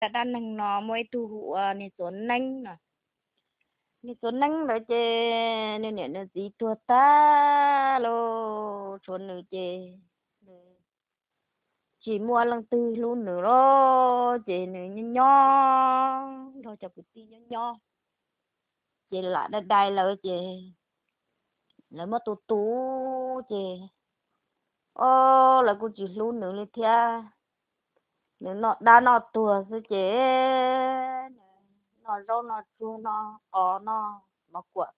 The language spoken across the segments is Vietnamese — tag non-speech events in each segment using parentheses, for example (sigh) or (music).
đã đan nằng nó mới tu hụ nên số nâng nè nên số nâng đó chê nên nè nó gì tua ta lô số nữa chê chỉ mua lăng tư luôn nữa lo chê nữa nhỏ nhỏ thôi cho cái tí nhỏ nhỏ chê lại đây đây là chê là mất tu tu chê. Ô là cô chỉ luôn nữa lên thia nếu nó đã nó tua sẽ chế nó rau nó chua, nó ó nó nó quả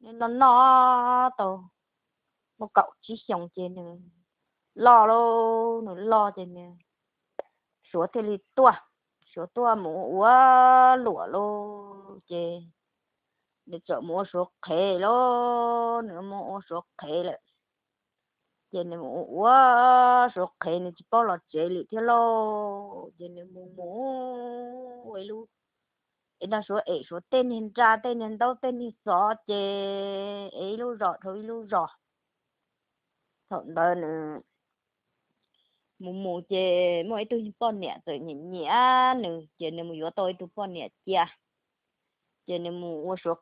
nên nó nó tàu một cậu chỉ sống trên nữa lo lô nó lo trên nữa số thì lì tua, số tua mũ úa lụa lô chế để cho mua số khế lô nữa mua số khế lại giờ này mù quá số khe này chỉ bao là chế lì thế lo giờ này mù mù luôn ấy là số ấy số tên hình ra tên hình đâu tên hình rõ chế ấy luôn rõ thôi luôn rõ thằng đó nữa mù mù chế mỗi tôi bao nhẹ rồi nhẹ nhẹ nữa giờ này mù yếu tôi tôi chia giờ này mù số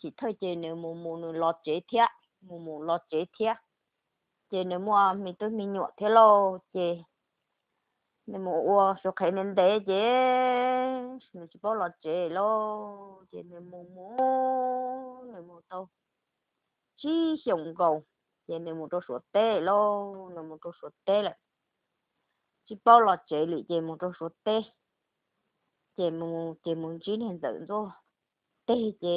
chỉ thôi giờ này mù mù nữa lọt chế thiệt mù mù lọt chế thiệt chị nếu mua mình tôi mình nhọ thế lo chị nếu mua số khai nên để chị nếu chỉ bảo là chị lo chị nếu mua mua, nếu mua tao chỉ dùng cầu, chị nếu mua đồ số tê lo nếu mua đồ số tê là chỉ bảo là chị lì chị mua đồ số tê chị mua chị mua chỉ nên tự rồi tê chị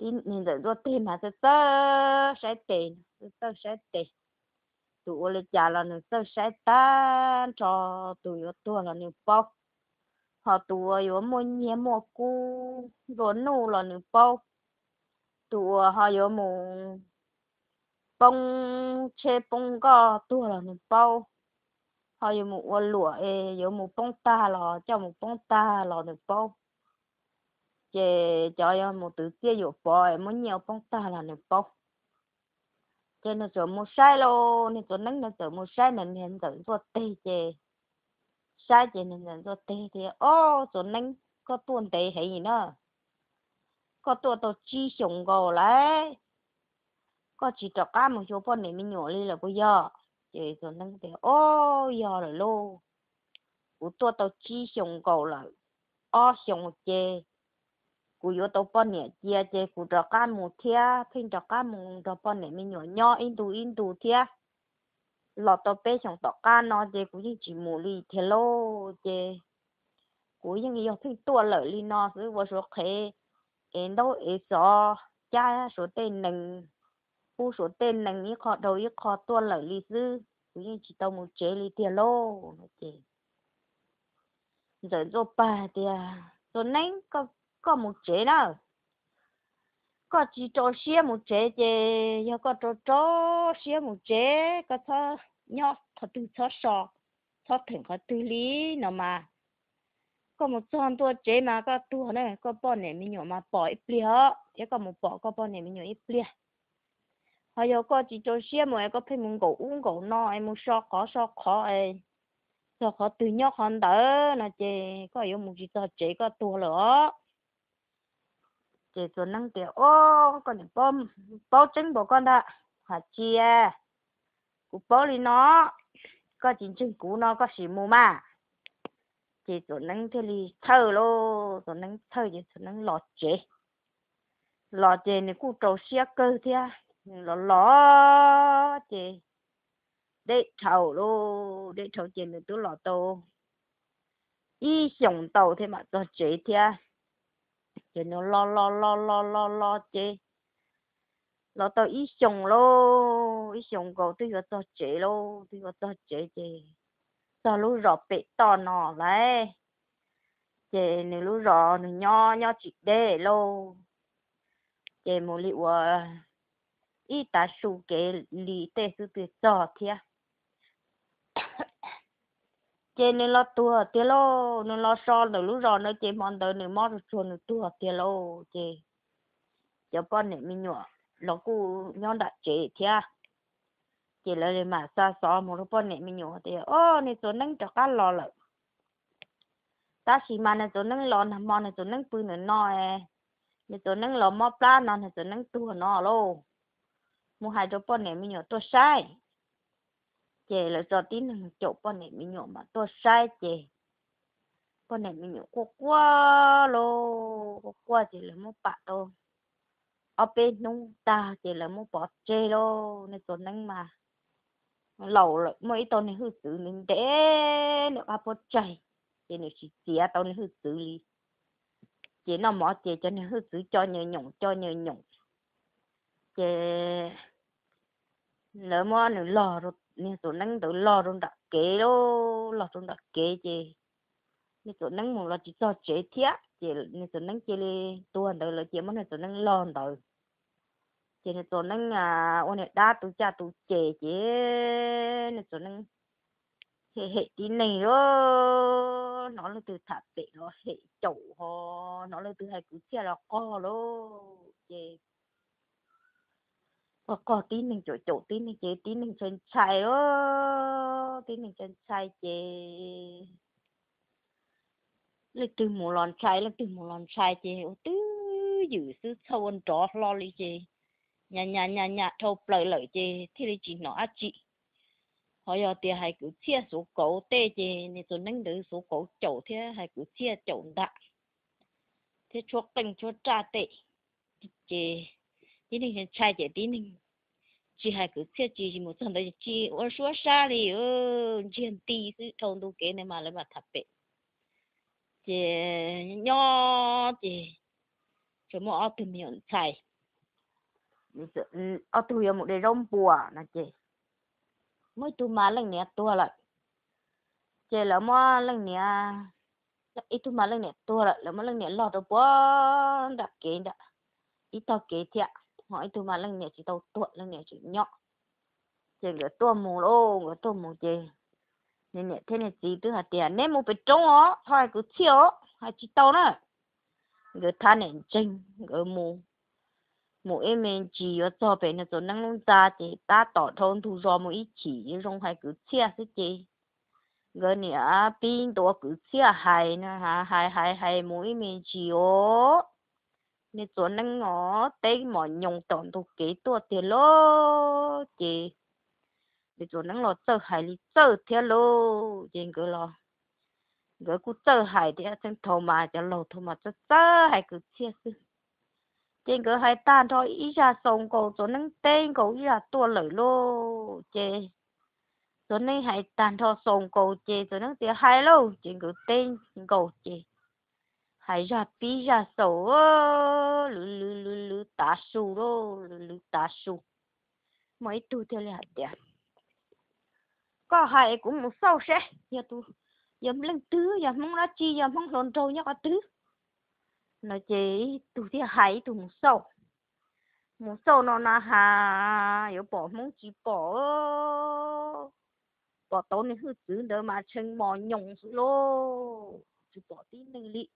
tí nên tự rồi tê mà sẽ tớ sẽ tiền tao sẽ tệ ô là chả là nó tao sẽ tan cho tụi nó tua là nó bao họ tụ ở mua nhé, mua cu rồi nô là nó bao tụ họ ở mua bông chê, bông gà tua là nó bao họ ở mua lụa ê ở mua bông ta là, cho mua bông ta là nó bao chế cho một tự kia ở em muốn nhiều bông ta là nè bao chế nó sợ một sai lô nên tôi nắng, nó sợ một sai nên hiện tượng tôi tê chế sai chế nên hiện tôi tê thì ô tôi nắng, có tuần tê hay gì nữa có tuần tôi chi sống gò lại có chỉ cho cá một số bọn này mình nhỏ đi là bây giờ chế tôi nắng thì ô giờ là lô. Của tôi tôi chi sống gò lại ô sống chế cú yo tàu bọn nè, chia chia cú trọ cá mù thia pin trọ cá mù trọ bọn nè mình nhỏ nhỏ in tu in tu thia. Lọ tàu bé trong tọ cá nó chia cú những chỉ mù li thế lô chia cú những cái phim tua lợi li nó cứ vô số khé em đâu em sợ cha số tên nâng cú số tên nâng ý khó đầu ý khó tua lợi li sư cú những chỉ tàu mù chế li thế lô chia giờ rồi ba thì rồi nãy có có một chế đó có chỉ cho xe một chế chế ya có cho cho xe một chế có thọ nhỏ thọ tư thọ sọ thọ thỉnh có tư lý nó mà có một son tua chế mà có tu này có bỏ này mình nhỏ mà bỏ ít bia ya có một bỏ có bỏ này mình nhỏ ít bia hay là có chỉ cho xe một có phải muốn gỗ uống gỗ no em muốn sọ khó sọ khó ấy sọ khó từ nhỏ hơn đỡ là chế có yêu một chỉ cho chế có tu nữa chị cho năng kiểu, ô con đi bom bao chân bộ con đó. Hả chia cụ bao đi nó, có chính chân cú nó có xí mù mà. Chị cho năng thế đi thơ lô cho năng thơ chị cho năng lọt chế. Lọt chế này cụ trâu xe cơ thế à lọ lọ chế. Để thầu lô để thầu chế này tôi lọt tô y sống tàu thế mà tôi chế thế à cho nó lo lo lo lo lo lo chế lo tao ít sống lo ít sống cầu tôi có tao chế lo tôi có tao chế chế tao lúc rõ bị to nọ lại chế nếu lúc rõ nó nho nho chỉ để lo chế một liệu ít ta su kế lý tê sư từ cho thiệt chế nên lo tua tiền lo nên lo so được lúc rồi nó chế mòn tới nên mót chuồn nó tua tiền lo chế cho con này mình nhọ nó cứ nhon đã chế thia chỉ là mà sa sọ một lúc con này mình nhọ thì ô, này chỗ nâng cho cá lò lợ ta chỉ mà này chỗ nâng lò nằm mòn này chỗ nâng bự nữa nọ này chỗ nâng lò mót pla nọ này chỗ nâng tua nọ lô. Mua hai chỗ con này mình nhọ tôi sai chè là do tí nâng chỗ bọn này mình nhổ mà. Tôi sai chè. Bọn này mình nhổ quá quá lô quá quá chỉ là một bạc đâu ở bên nông ta chỉ là một bọt chè lô nên tôi nâng mà. Lẩu lại, mấy tao này hư xử mình để nó áp bọt chạy thì nó chỉ chia tao này hư xử lý chỉ nó mỏ chỉ cho nó hư xử cho nhờ nhộng cho nhờ nhộng chỉ lỡ mà nó lò rồi nên số năng tự lo luôn đó kế đó lo luôn đó kế chứ, nên số năng muốn lo chỉ cho chế thiết chị nên số năng chị đi tuần đầu là chị muốn nên số năng lo đầu chị nên số năng à ôn này đa tu cha tu chế chứ, nên số năng hệ hệ tí này đó nó là từ thả tệ nó hệ chậu ho nó là từ hai cú chia là co đó chị có có tí mình chỗ chỗ tí mình chế, tí mình chân chạy, ô, tí mình chân chạy chế. Lấy từ mùa lon chạy lấy từ mùa lon chạy chế. Ô, tứ giữ sư sâu ăn chó lo lý chế. Nhà nhà nhà nhà thâu lợi lợi chế. Thì đi chỉ nó chị. Họ giờ thì hay cứ chia số cổ tê chế nên tôi nâng đỡ số cổ chậu thế hay cứ chia chậu đã thế chuột tình chuột cha tệ. Chế. Tí nên chân trai chứ tí nên chỉ hay cứ chia chỉ một thằng đấy chỉ ở số xa đi ơ chuyện tí sự thông đủ kế này mà lại mà thập bệ chứ nhỏ chứ chúng mà ở tìm hiểu trai ở tu yo một đề rong bùa nè chị mới tu mà lần nè tua lại chị là mà lần nè ít tu mà lần nè tua lại là mà lần nè lọt được bùa đặt kế đã ít tao kế thiệt hỏi tôi mà lần nhẹ chỉ tàu tuột lần nhẹ chỉ nhọ chị cái tua mù lô người tua mù chị nên nè thế này chỉ tức là tiền nên một bị trống ó, thôi cứ chiếu hay chỉ tàu nữa. Người than này chênh người mù. Mù em mình chỉ ở cho bé nó cho năng lượng ra chỉ ta tỏ thông thu do ít chỉ trong hai cứ chia thế gì cái này pin tổ cứ chia hai nữa ha hai hai hai mỗi mình chỉ ó nè chỗ nâng ngó tay mỏ nhung tổng tụ kế tua tiền lô chị nè chỗ nâng lò tơ hải lý tơ theo lô chị cứ lò rồi cứ tơ hải thì chân thầu mà cho lầu thầu mà cho tơ hải cứ chia sư chị cứ hai tan thôi ý ra sông cầu, chỗ nâng tên cầu ý ra tua lời lô chị chỗ nâng hải tan thôi, sông cầu chị chỗ nâng thì hai lô chị cứ tên cầu chị hay ra pi ra sổ lư lư lư lư tá su lô lư lư tá su mấy tu theo là đẹp có hai cũng một sâu sẽ. Giờ tu, giờ lên tứ, giờ mong nó chi, giờ mong lồn trâu nhá có tứ. Nó chỉ tu thì hay tu một sâu. Một sâu nó là hà, yếu bỏ mong chỉ bỏ bỏ tối này hư chứ đỡ mà chân bỏ nhộng lô. Chỉ bỏ tí này lị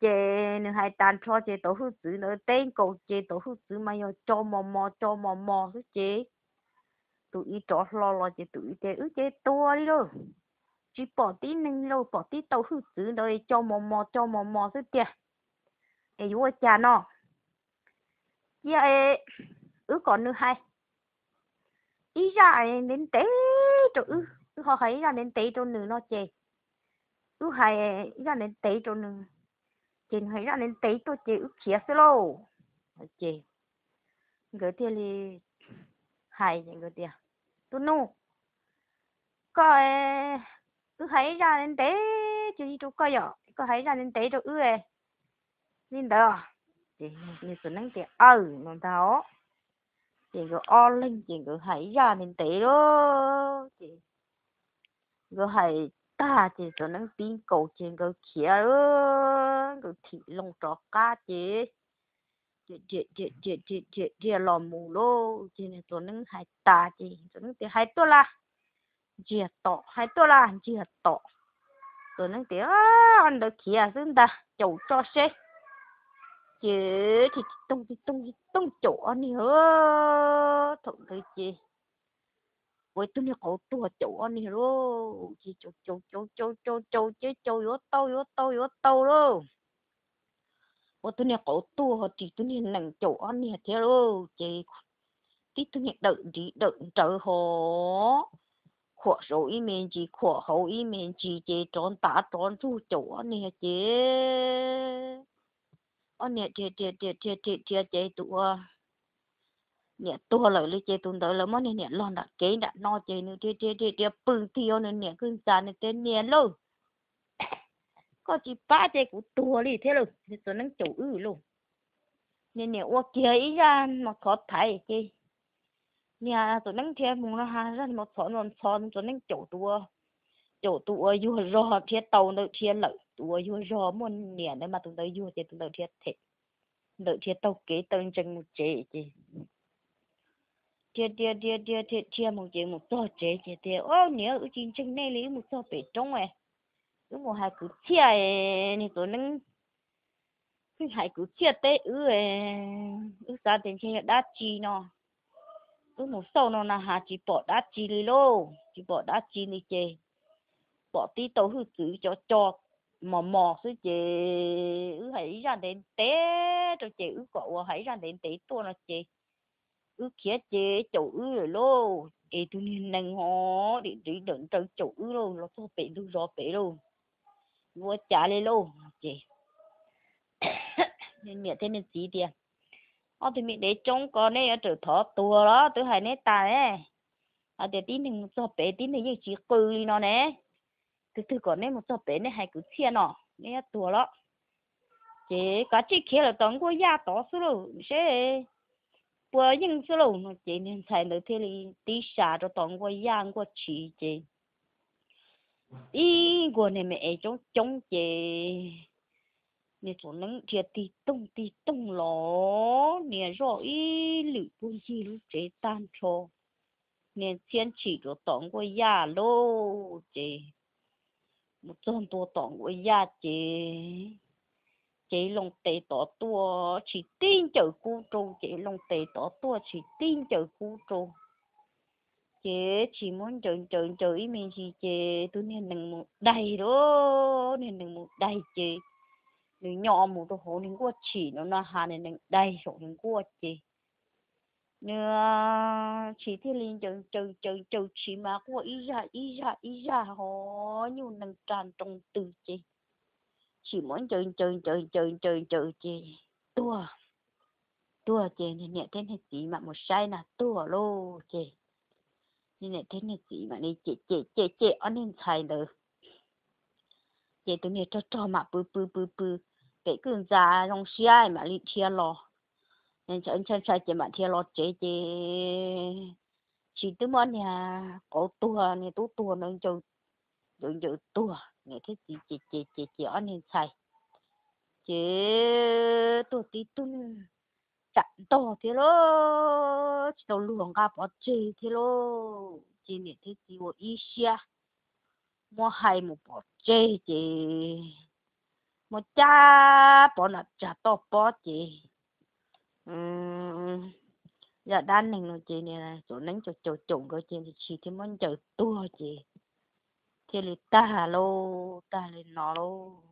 chế nữa hai tan cho chế tổ hữu chứ nữa tên cầu chế tổ hữu chứ mà yo cho mò mò cho mò mò chứ chế tụi ý cho lo lo chế tụi chế ứ chế to đi đâu chỉ bỏ tí ninh đâu bỏ tí tổ hữu chứ đời cho mò mò cho mò mò chứ chế e vô cha nó giờ e ứ còn nữa hay ý ra đến tế chỗ ứ ứ họ thấy ra đến tế chỗ nữa nó chế ứ hay ra đến tế chỗ nữa chê thấy ra nên tí tôi chê ứ chia sẻ lô. Chê người tiền thì hay những người tiền. Tôi nu có ờ, cứ thấy ra nên tế chứ đi chỗ coi rồi có thấy ra nên tế chỗ ứ e nên đó chị, như sự năng tiền ừ nó đó chị cứ o lên chị cứ hãy ra nên tế đó, chị. Cứ hãy ta, chị sự năng tin cầu chị cứ kia đó cứ thị lông trọ cá chế chế chế chế chế chế chế chế lò mù lô, chế này tôi nâng hai ta chế tôi nâng chị hai tôi là chế tọ hai tôi là chế tọ tôi nâng chị à anh được kia xin ta, chầu cho xe chế thì tung thì tung thì tung, chỗ anh hơ thằng thôi chế. Với tôi nè cổ tua, chỗ anh này rồi chỉ chỗ chỗ chỗ chỗ chỗ chỗ chỗ chỗ yếu tàu yếu tàu yếu tàu rồi với tôi nè cổ tua thì tôi nè nằng chỗ anh nè thế ô chị tí tôi nè đợi đi đợi chờ họ, khổ số ý mình chỉ khổ hậu ý mình chỉ chỉ trốn tá trốn chủ chỗ anh nè chị. Anh nè chị chị chị chị chị chị chị tụi nè tua lời lấy chơi tuần tới lắm món nè nè lo đã kế đã no chơi nữa chơi chơi chơi chơi bưng tiêu nè nè cứ ra nè tên nè luôn có chỉ ba chơi của tua đi, thế rồi thì tôi nâng chủ ư luôn. Nên nè ô kia ý ra mà khó thấy chơi nè tôi nâng thêm muốn nó hà ra một số một số tôi nâng chủ tua chủ tua vừa rò thiết tàu nó thiết lợi tua vừa rò muốn nè nên mà tôi tới vừa chơi tôi tới thiết thế đợi thiết tàu kế tân chân một chế chứ tia tia tia tia tia tia một chế một to chế chế tia ô, nhớ ở chính chân này lấy một to bể trống này cứ mua hai cứ chia thì tôi nâng cứ hai cứ chia tế ư ư sao tiền chơi đã chi nó cứ mua sau nó là hà chỉ bỏ đã chi đi lô chỉ bỏ đã chi đi chơi bỏ tí tàu hư chữ cho cho mò mò sư chị ư hãy ra đến té rồi chị ư cậu à, hãy ra đến té tua nó chị ư kia chế chủ ư rồi lô. Ê tôi nên nâng họ để để đừng tới chủ ư luôn, nó có bị lu rõ bị luôn mua trả lên lô chị. (coughs) Nên miệng thế nên gì tiền. Ờ thì mình để trông con này ở chỗ thọ tua đó tôi hay nét ta nè ờ để tin thì một cho bé tin này như chỉ cười nó nè. Từ từ còn này một cho bé này hay cứ chia nó. Nè tua đó chị, có chị kia là tổng của gia tổ số luôn sẽ bữa những số luôn chị nên thay được thế thì đi xa cho tổng của gia của chị chị đi của này mẹ chống chống chế nè chỗ nắng thiệt thì tung thì tung ló. Nè rồi lử buôn chi lúc chế tan cho nè thiên chỉ cho tổng của ya lô chế một trăm 多 toàn qua ya chế chế lòng tệ tỏ tua chỉ tin chở cu trâu. Chế lòng tệ tỏ tua chỉ tin chở cu trâu chị chỉ muốn chờ chờ chờ ý mình gì chị tôi nên đừng một đầy đó, nên đừng một đầy chị đừng nhỏ một đồ hồ nên qua chỉ nó là hà, nên đừng đầy số nên qua chị nữa chỉ thì liền chờ chờ chờ chờ chỉ mà qua ý ra ý ra ý ra họ như nâng tràn trong từ chị chỉ muốn chơi chơi chơi chơi chơi chơi chị tua tua chị nên nhẹ thế này chị mà một sai là tua lô chị nên là thế này chị mà đi chị chị chị chị anh nên xài được chị tụi này cho cho mà bự bự bự bự. Để cứ ra trong xe mà đi theo lo nên cho anh chân sai chị mà theo lo chị chị chị tụi món nhà có tua này tú tua nên cho chơi chơi tua nghe thế chị chị chị chị chị anh nên xài chị tua tí tung chặn to thế lo 都路人家不追的咯，今年的只我一下，我还没不追的，我家不那家都不的，嗯，giờ đang nâng nó chỉ này chỗ nâng chỗ chỗ chỗ cái chỉ thì chỉ thì muốn chỗ tua chỉ thì là ta lô ta là nó lô